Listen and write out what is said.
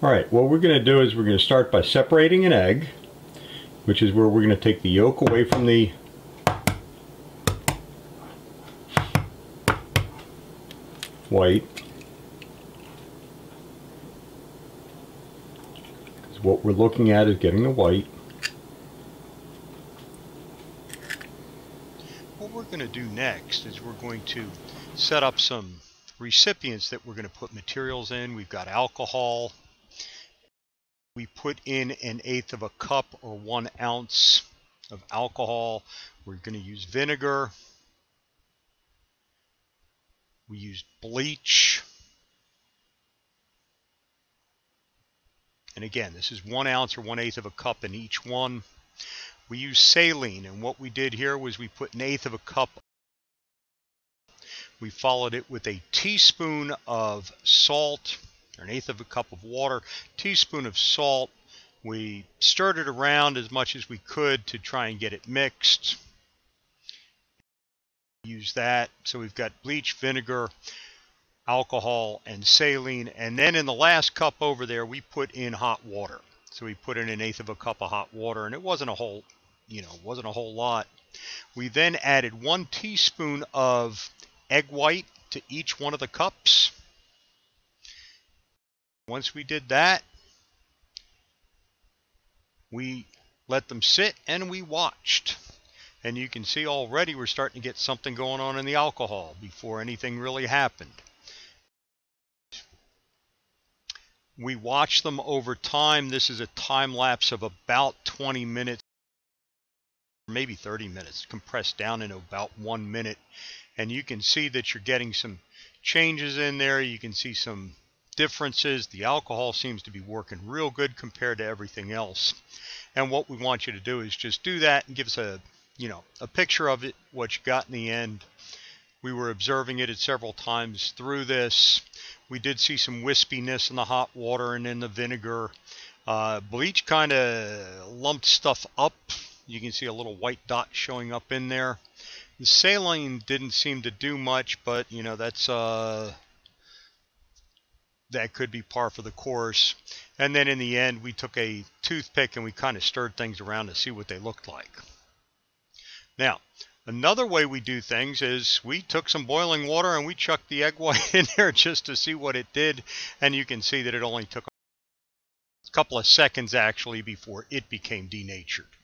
Alright, what we're going to do is we're going to start by separating an egg, which is where we're going to take the yolk away from the white. Because what we're looking at is getting the white. What we're going to do next is we're going to set up some recipients that we're going to put materials in. We've got alcohol. We put in an eighth of a cup or one ounce of alcohol. We're going to use vinegar. We use bleach. And again, this is one ounce or one eighth of a cup in each one. We use saline, and what we did here was we put an eighth of a cup we followed it with a teaspoon of salt, an eighth of a cup of water, teaspoon of salt. We stirred it around as much as we could to try and get it mixed. Use that. So we've got bleach, vinegar, alcohol, and saline. And then in the last cup over there, we put in hot water. So we put in an eighth of a cup of hot water, and it wasn't a whole, you know, wasn't a whole lot. We then added one teaspoon of egg white to each one of the cups. Once we did that, we let them sit and we watched. And you can see already we're starting to get something going on in the alcohol before anything really happened. We watched them over time. This is a time lapse of about 20 minutes, maybe 30 minutes, compressed down into about one minute and you can see that you're getting some changes in there. You can see some differences. The alcohol seems to be working real good compared to everything else. And what we want you to do is just do that and give us a, you know, a picture of it, what you got in the end. We were observing it at several times through this. We did see some wispiness in the hot water and in the vinegar. Uh, bleach kind of lumped stuff up. You can see a little white dot showing up in there. The saline didn't seem to do much, but you know that's uh, that could be par for the course. And then in the end, we took a toothpick and we kind of stirred things around to see what they looked like. Now, another way we do things is we took some boiling water and we chucked the egg white in there just to see what it did. And you can see that it only took a couple of seconds actually before it became denatured.